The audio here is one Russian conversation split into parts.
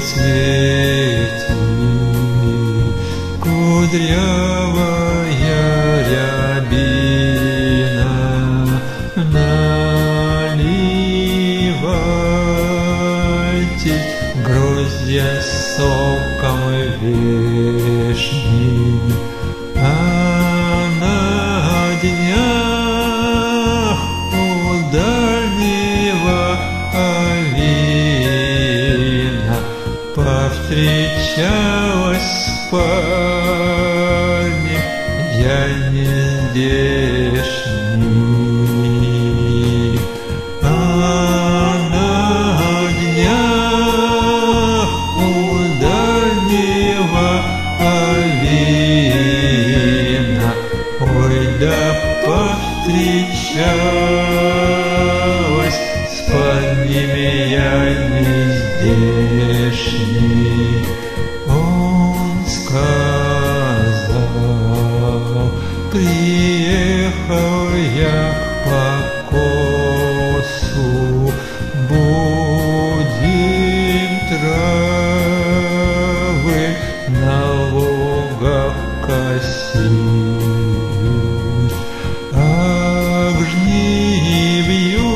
цвети, кудрявая рябина, наливайте груздья соком вешним, а на днях повстречалась с я не здешний. А на днях у дальнего авина Ой, да повстречалась с парнями я не здешний. Приехал я по косу, будем травы на лугах косить. К жнивью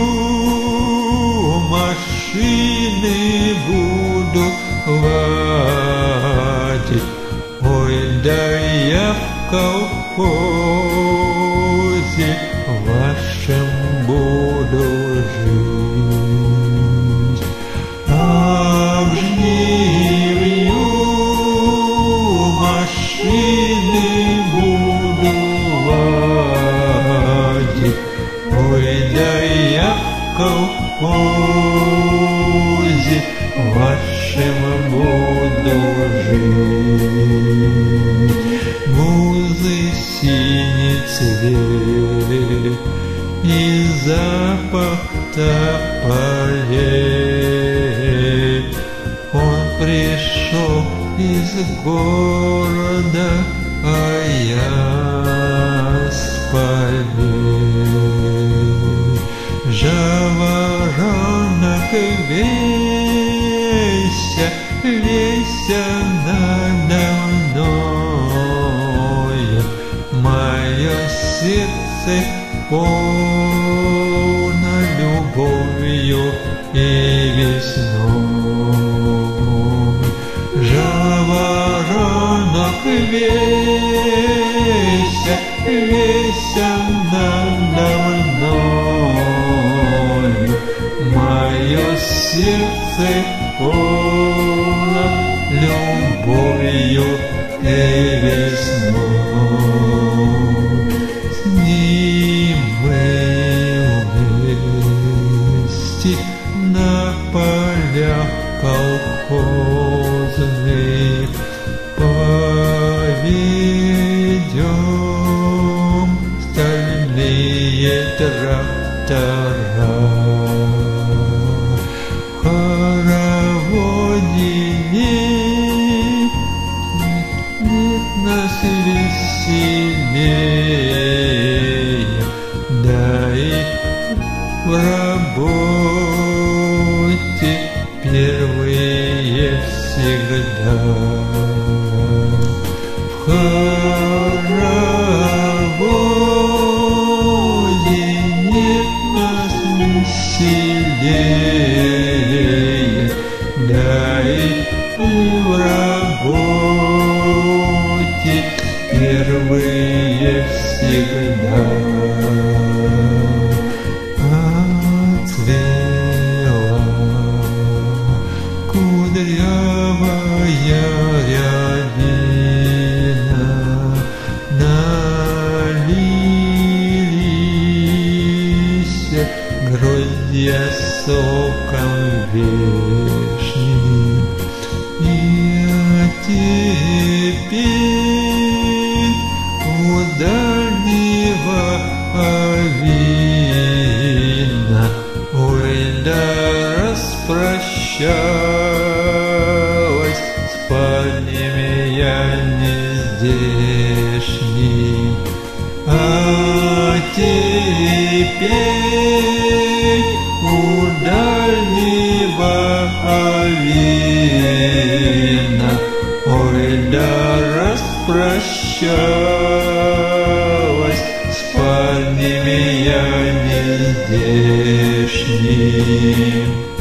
машины буду ладить. Ой, да я в колхозе да я в колхозе вашем буду жить. Музы синий цвет и запах тополей. Он пришел из города, а я полей. Жаворонок вейся, вейся надо мною, Мое сердце полно любовью и весной. Жаворонок вейся, вейся полно любовью и весной. С ним мы вместе на полях колхозных поведем стальные трактора. Веселее, да и в работе первые всегда. В хороводе нас веселее, да и в работе первые всегда. Отцвела кудрявая рябина, налились гроздья соком вешним. Распрощалась с парнями я не здешний. А теперь у дальнего авина Ой, да распрощалась С парнями я не здешним.